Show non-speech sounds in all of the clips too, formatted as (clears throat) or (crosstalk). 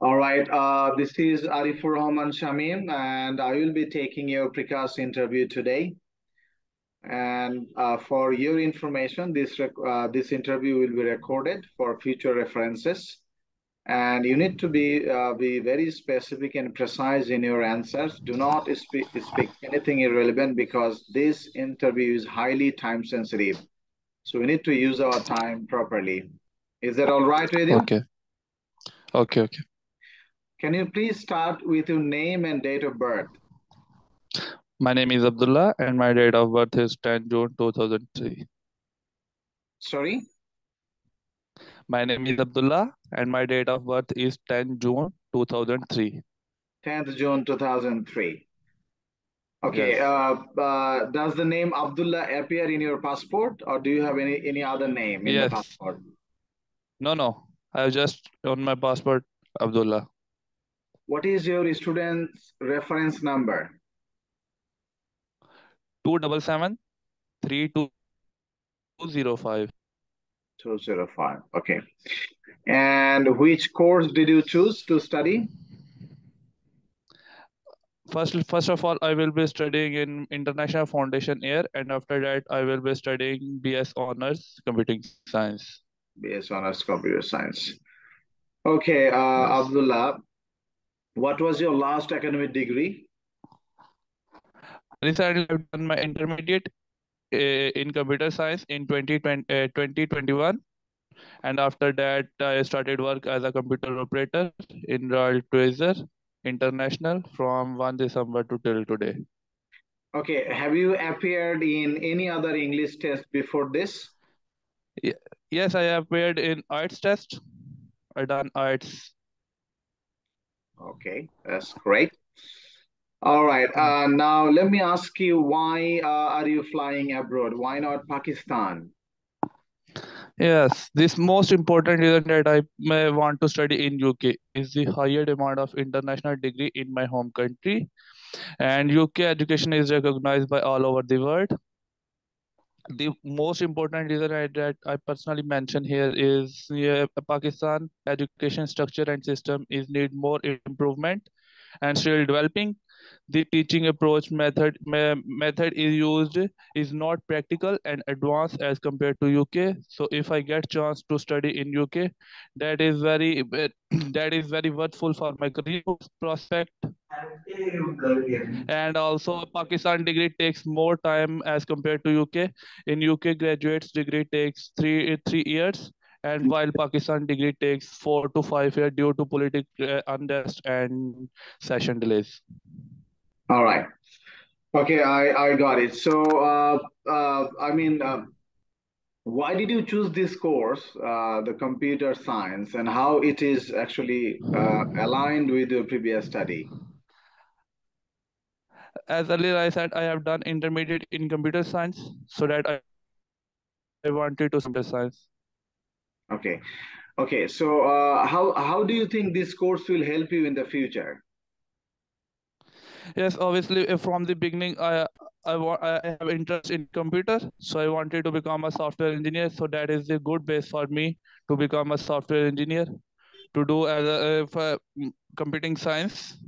All right, uh, this is Arifur Rahman Shamim, and I will be taking your Pre-CAS interview today. And uh, for your information, this uh, this interview will be recorded for future references. And you need to be uh, be very specific and precise in your answers. Do not speak, speak anything irrelevant because this interview is highly time sensitive. So we need to use our time properly. Is that all right with you? Okay. Okay, okay. Can you please start with your name and date of birth? My name is Abdullah and my date of birth is 10 June 2003. Sorry? My name is Abdullah and my date of birth is 10 June 2003. 10th June 2003. Okay, Yes. uh, uh, does the name Abdullah appear in your passport or do you have any, any other name in the Yes. passport? No, no. I have just on my passport Abdullah. What is your student's reference number? 277 3205. 205. Okay. And which course did you choose to study? First, first of all, I will be studying in International Foundation Year, and after that, I will be studying BS Honors Computing Science. BS Honors Computer Science. Okay, uh, Abdullah, what was your last academic degree? Recently, I've done my intermediate uh, in computer science in 2020, uh, 2021. And after that, I started work as a computer operator in Royal Treasure International from 1 December to till today. Okay, have you appeared in any other English test before this? Yes, I appeared in arts test. I done IELTS. Okay, that's great. All right, uh, now let me ask you, why uh, are you flying abroad? Why not Pakistan? Yes, this most important reason that I may want to study in UK is the higher demand of international degree in my home country. And UK education is recognized by all over the world. The most important reason I, that I personally mention here is yeah, Pakistan education structure and system is need more improvement and still developing. The teaching approach method me- method is used is not practical and advanced as compared to UK. So if I get chance to study in UK, that is very (clears throat) that is very worthful for my career prospect. And also Pakistan degree takes more time as compared to UK. In UK, graduates degree takes three three years, and while Pakistan degree takes four to five years due to political uh, unrest and session delays. All right. Okay, I, I got it. So, uh, uh, I mean, uh, why did you choose this course, uh, the computer science, and how it is actually uh, aligned with your previous study? As earlier I said, I have done intermediate in computer science, so that I, I wanted to computer science. Okay. Okay, so uh, how how do you think this course will help you in the future? Yes, obviously uh, from the beginning, I I want I have interest in computer, so I wanted to become a software engineer. So that is a good base for me to become a software engineer, to do as a uh, for mm, computing science.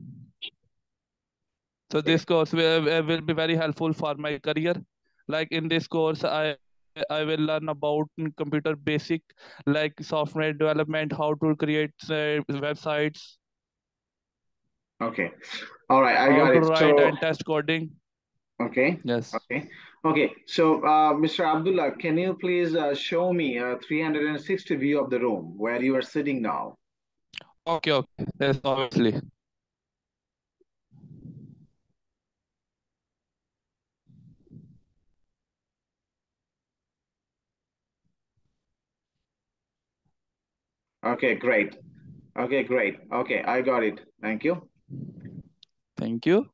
So this course will, will be very helpful for my career. Like in this course, I I will learn about computer basic, like software development, how to create uh, websites, Okay. All right, I how got to it. write So, and test coding. okay. Yes. Okay. Okay. So, uh, Mr. Abdullah, can you please uh, show me a 360 view of the room where you are sitting now? Okay, okay. Yes, obviously. Okay, great. Okay, great. Okay, I got it. Thank you. Thank you.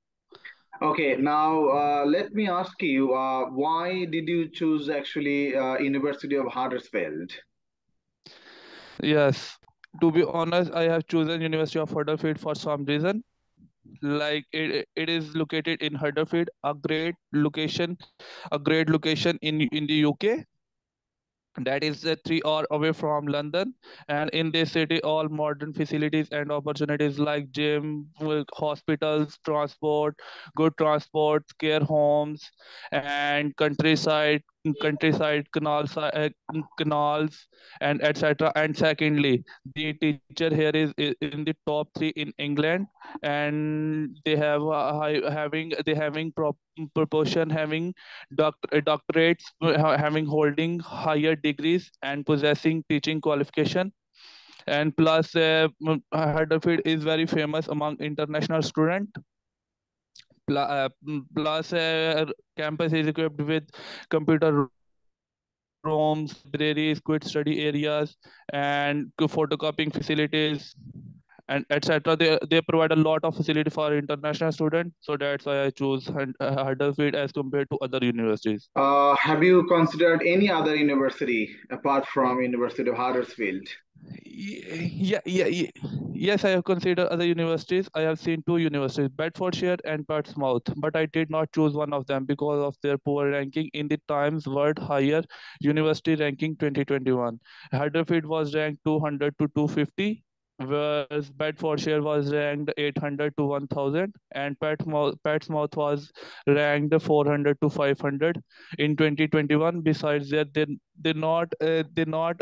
Okay, now uh, let me ask you, uh, why did you choose actually uh, University of Huddersfield? Yes. To be honest, I have chosen University of Huddersfield for some reason. Like it, it is located in Huddersfield, a great location, a great location in in the UK. That is uh, three hours away from London. And in this city, all modern facilities and opportunities like gym, hospitals, transport, good transport, care homes, and countryside countryside canals uh, canals and etc and secondly the teacher here is, in the top 3 in england and they have uh, having they having prop, proportion having doctor, doctorates having holding higher degrees and possessing teaching qualification. And plus uh, Huddersfield is very famous among international student. uh, plus uh, campus is equipped with computer rooms, libraries, quick study areas, and photocopying facilities, and etc. They they provide a lot of facility for international students, so that's why I choose uh, Huddersfield as compared to other universities. Uh, have you considered any other university apart from University of Huddersfield? Yeah, yeah, yes, I have considered other universities. I have seen two universities, Bedfordshire and Portsmouth, but I did not choose one of them because of their poor ranking in the Times World Higher University Ranking 2021. Huddersfield was ranked 200 to 250, whereas Bedfordshire was ranked 800 to 1000, and Portsmouth was ranked 400 to 500 in 2021. Besides that, they they not uh, they not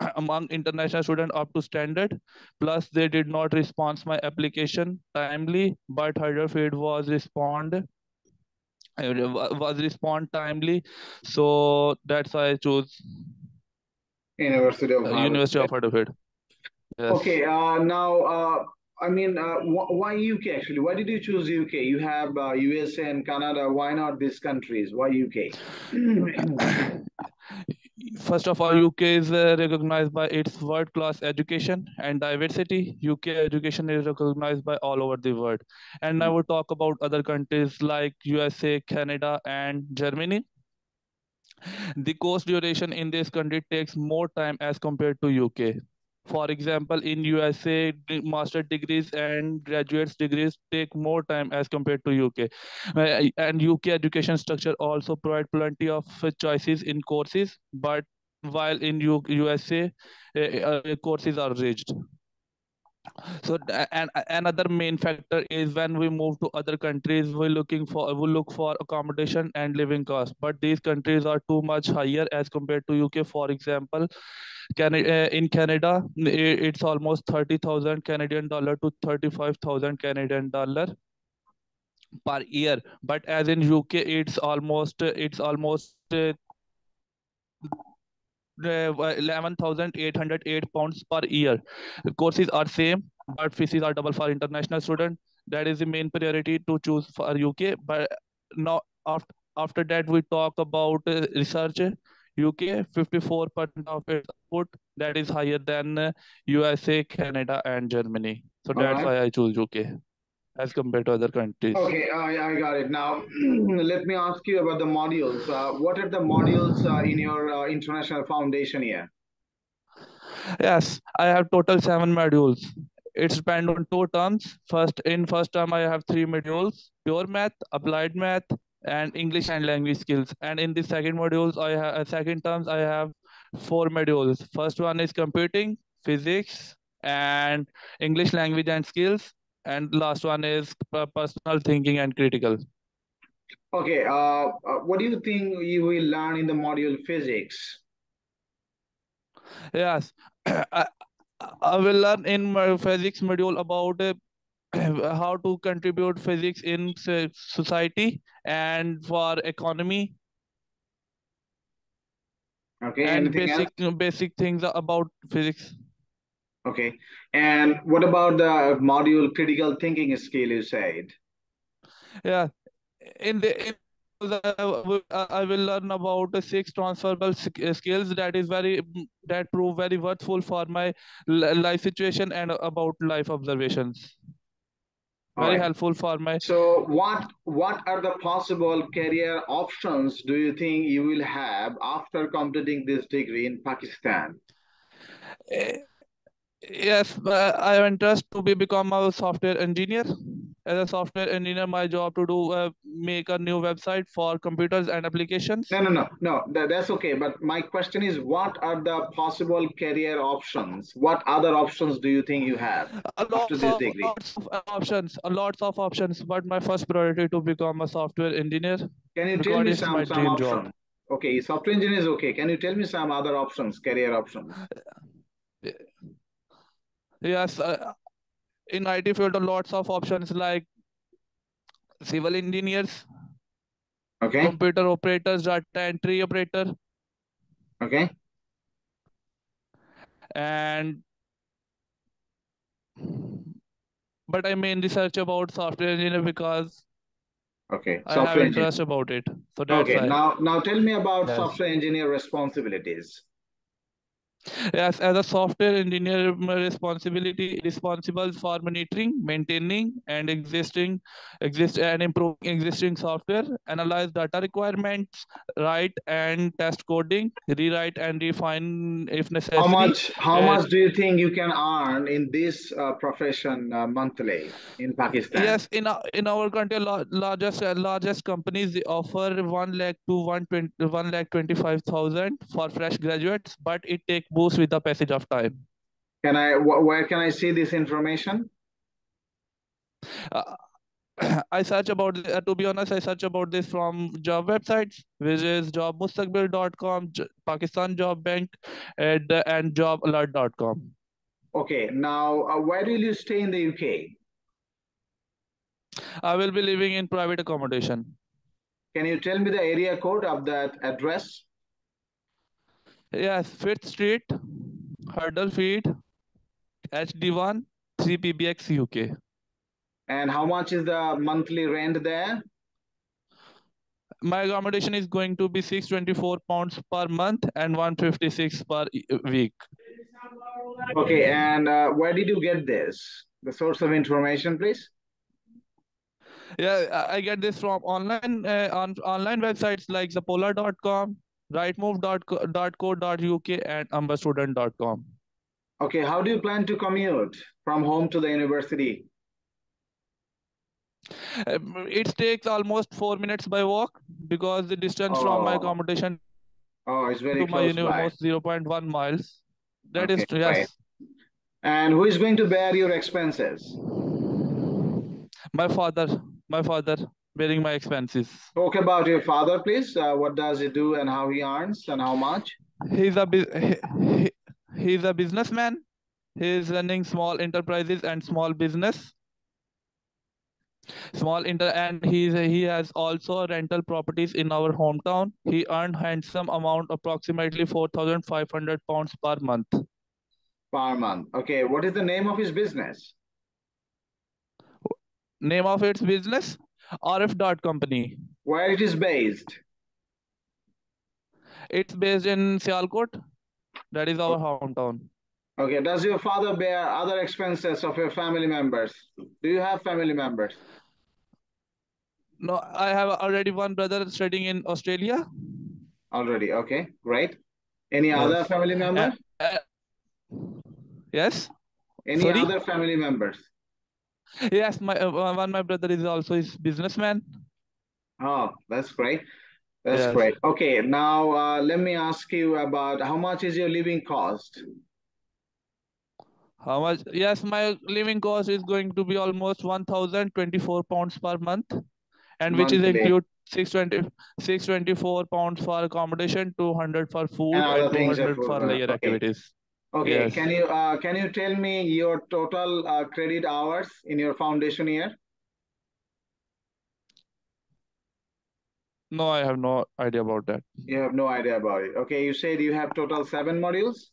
(clears throat) among international students up to standard. Plus, they did not respond my application timely, but Huddersfield was respond uh, was respond timely. So that's why I chose University of uh, University of Huddersfield. Yes. Okay. Uh, now, uh, I mean, uh, wh why UK actually? Why did you choose UK? You have uh, USA and Canada. Why not these countries? Why UK? (clears throat) (clears throat) First of all, UK is uh, recognized by its world-class education and diversity. UK education is recognized by all over the world. And I will talk about other countries like USA, Canada, and Germany. The course duration in this country takes more time as compared to UK. For example, in USA, master degrees and graduates degrees take more time as compared to UK. Uh, and UK education structure also provide plenty of choices in courses, but while in U USA, uh, uh, courses are rigid. So and another main factor is when we move to other countries, we're looking for we look for accommodation and living costs. But these countries are too much higher as compared to UK. For example, Canada, uh, in Canada, it's almost 30,000 Canadian dollar to 35,000 Canadian dollar per year. But as in UK, it's almost, it's almost uh, 11,808 pounds per year. Courses are same, but fees are double for international student. That is the main priority to choose for UK. But now after, after that, we talk about uh, research. UK 54% of its output that is higher than USA, Canada, and Germany. So All that's right. why I choose UK as compared to other countries. Okay, I, I got it. Now, (clears throat) let me ask you about the modules. Uh, what are the modules uh, in your uh, international foundation here? Yes, I have total seven modules. It's depend on two terms. First, in first term, I have three modules: pure math, applied math, and English and language skills. And in the second modules, I have uh, second terms, I have four modules. First one is computing, physics, and English language and skills. And last one is personal thinking and critical. Okay, uh, uh, what do you think you will learn in the module physics? Yes, (clears throat) I, I will learn in my physics module about uh, (clears throat) how to contribute physics in society and for economy. Okay and basic else? basic things about physics. Okay and what about the module critical thinking skill you said? Yeah in the in I will learn about the six transferable skills that is very that prove very worthful for my life situation and about life observations very right. helpful for my so what what are the possible career options do you think you will have after completing this degree in pakistan? Uh, yes i have interest to be become a software engineer as a software engineer, my job to do uh, make a new website for computers and applications. No, no, no, no. That, that's okay. But my question is, what are the possible career options? What other options do you think you have A this of lots of options, a lots of options. But my first priority to become a software engineer Can you tell me some some dream job. options? Okay, software engineer is okay. Can you tell me some other options, career options? Yes, uh, in IT field, a lots of options like civil engineers, Okay, computer operators, data entry operator, okay. and but I mainly search about software engineer because Okay, I have software engineer. interest about it. So that's Okay, why. now now tell me about Yes. software engineer responsibilities. Yes, as a software engineer, my responsibility responsible for monitoring, maintaining, and existing exist and improving existing software, analyze data requirements, write and test coding, rewrite and refine if necessary. How much how Uh, much do you think you can earn in this uh, profession uh, monthly in Pakistan? Yes, in our in our country, la largest uh, largest companies they offer one lakh to one twenty one lakh twenty five thousand for fresh graduates, but it take boost with the passage of time. Can I wh where can I see this information? Uh, (clears throat) I search about uh, to be honest, I search about this from job websites, which is jobmustaqbil.com, J- Pakistan Job Bank, and, uh, and jobalert.com. Okay, now uh, where will you stay in the UK? I will be living in private accommodation. Can you tell me the area code of that address? Yes, Fifth Street, Hurdle Hurdlefield, HD1, 3PBX UK. And how much is the monthly rent there? My accommodation is going to be 624 pounds per month and 156 per week. Okay, and uh, where did you get this? The source of information, please. Yeah, I I get this from online uh, on online websites like zoopla.com, rightmove.co.uk, and amberstudent.com. Okay, how do you plan to commute from home to the university? Um, It takes almost four minutes by walk because the distance from my Oh. accommodation Oh, it's very to my university 0.1 miles. That is Okay, yes. right. And who is going to bear your expenses? My father, my father bearing my expenses. Talk about your father, please. Uh, what does he do and how he earns and how much? He's a he, he, he's a businessman. He's running small enterprises and small business. Small inter and he's he has also rental properties in our hometown. He earned handsome amount, approximately four thousand five hundred pounds per month. Per month. Okay, what is the name of his business? Name of its business, RF Dot Company. Where it is based? It's based in Sialkot. That is our hometown. Okay, does your father bear other expenses of your family members? Do you have family members? No, I have already one brother studying in Australia. Already, okay, great. Any Yes. other family member? Uh, yes. Any sorry? other family members? Yes, my uh, one my brother is also is businessman. Oh, that's great. That's Yes. great. Okay, now uh, let me ask you about how much is your living cost? How much? Yes, my living cost is going to be almost 1,024 pounds per month, and which is include 620, 624 pounds for accommodation, 200 for food, And and 200 for layer okay. activities. Okay, Yes. can you uh, can you tell me your total uh, credit hours in your foundation year? No, I have no idea about that. You have no idea about it. Okay, you said you have total seven modules,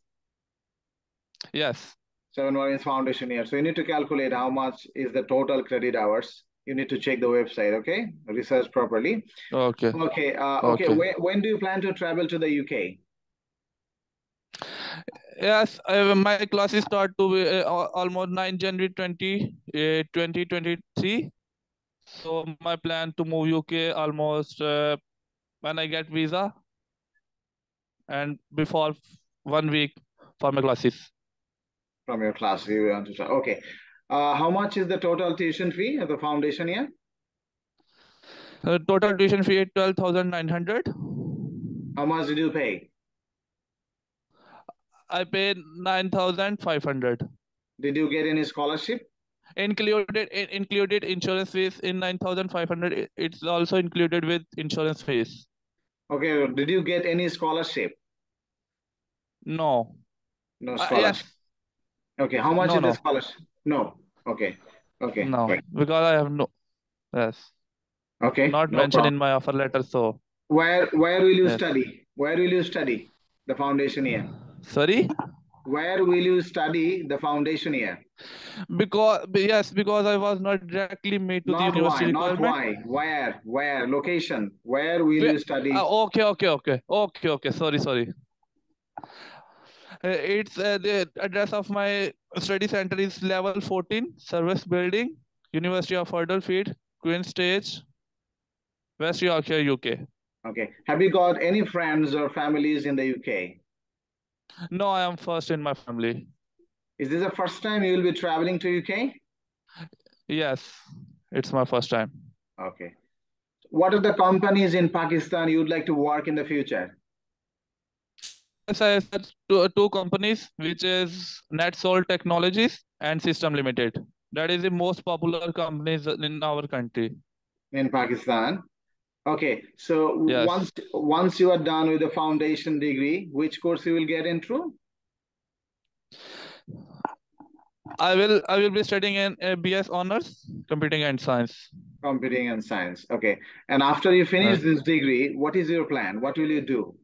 Yes. seven modules foundation year. So you need to calculate how much is the total credit hours. You need to check the website, okay? Research properly. Okay. Okay, uh, okay. Okay. When, when do you plan to travel to the UK? Yes, uh, my classes start to be uh, almost 9 January 20, uh, 2023. So my plan to move UK almost uh, when I get visa and before one week for my classes. From your class, you want to. Okay. Uh, how much is the total tuition fee at the foundation year? Uh, total tuition fee 12,900. How much did you pay? I paid 9,500. Did you get any scholarship? Included in, included insurance fees in 9,500. It's also included with insurance fees. Okay, did you get any scholarship? No. No Uh, scholarship. yes. Okay, how much No, is the scholarship? No. Okay. Okay. No, because I have no. Yes. Okay. Not no mentioned problem. in my offer letter. So, Where where will you Yes. study? Where will you study the foundation year? Sorry. Where will you study the foundation year? Because yes, because I was not directly made to the Not why, university not why. Where? Where? Location. Where will Where- you study? Ah, okay, okay, okay, okay, okay. Sorry, sorry. Uh, It's uh, the address of my study center is level 14, service building, University of Huddersfield, Queensgate, West Yorkshire, UK. Okay. Have you got any friends or families in the UK? No, I am first in my family. Is this the first time you will be traveling to UK? Yes, it's my first time. Okay. What are the companies in Pakistan you would like to work in the future? Yes, I said two, two companies, which is NetSol Technologies and System Limited. That is the most popular companies in our country. in Pakistan. Okay, so Yes. once once you are done with the foundation degree, which course you will get into? I will I will be studying in uh, BS Honors, Computing and Science. Computing and science. Okay, and after you finish this degree, what is your plan? What will you do?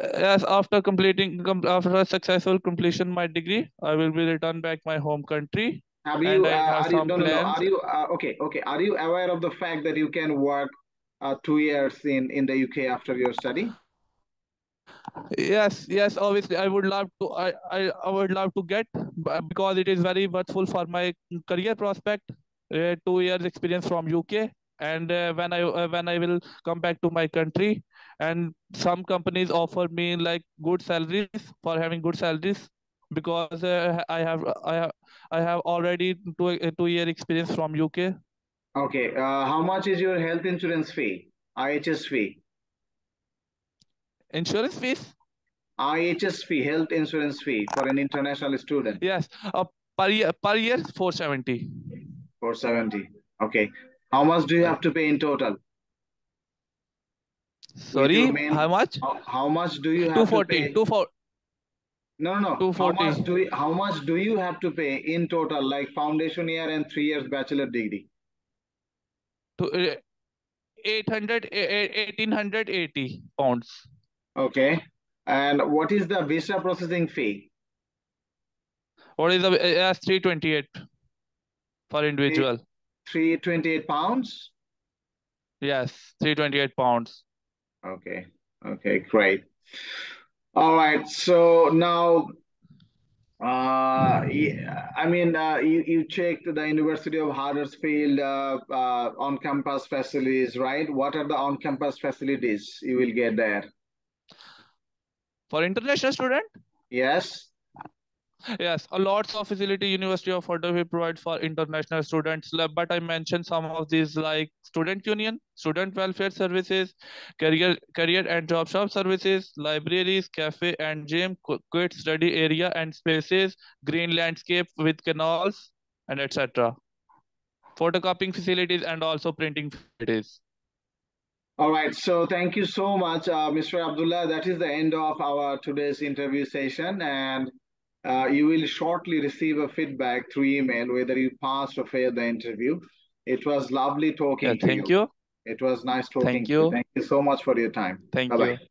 Yes, after completing com after a successful completion my degree, I will be returned back my home country. Have you uh, have are you no no no are you uh, okay okay are you aware of the fact that you can work uh, two years in in the UK after your study? Yes, yes, obviously I would love to I, I, I would love to get because it is very worthful for my career prospect. Uh, two years experience from UK and uh, when I uh, when I will come back to my country and some companies offer me like good salaries for having good salaries because uh, I have I have I have already two uh, two year experience from UK. Okay, uh, how much is your health insurance fee? IHS fee? Insurance fees? IHS fee, health insurance fee for an international student? Yes, uh, per year per year 470. 470. Okay. How much do you have to pay in total? Sorry, main- how much? How, how much do you have to 240, pay? 240. No, no, no. How much do you, how much do you have to pay in total, like foundation year and three years bachelor degree? To uh, 800 eh, eh, 1880 pounds Okay. And what is the visa processing fee? what is the uh, yes 328 for individual 328 pounds? yes 328 pounds Okay. Okay, great. All right. So now, uh, yeah, I mean, uh, you, you checked the University of Huddersfield uh, uh, on-campus facilities, right? What are the on-campus facilities you will get there? for international student Yes. Yes a lots of facility university of Huddersfield provide for international students but i mentioned some of these like student union student welfare services career career and job shop services libraries cafe and gym qu- quick study area and spaces green landscape with canals and etc photocopying facilities and also printing facilities All right. So thank you so much, uh, Mr. Abdullah. That is the end of our today's interview session. And uh, you will shortly receive a feedback through email whether you passed or failed the interview. It was lovely talking yeah thank you. you It was nice talking Thank to you. you. Thank you so much for your time. thank Bye-bye. you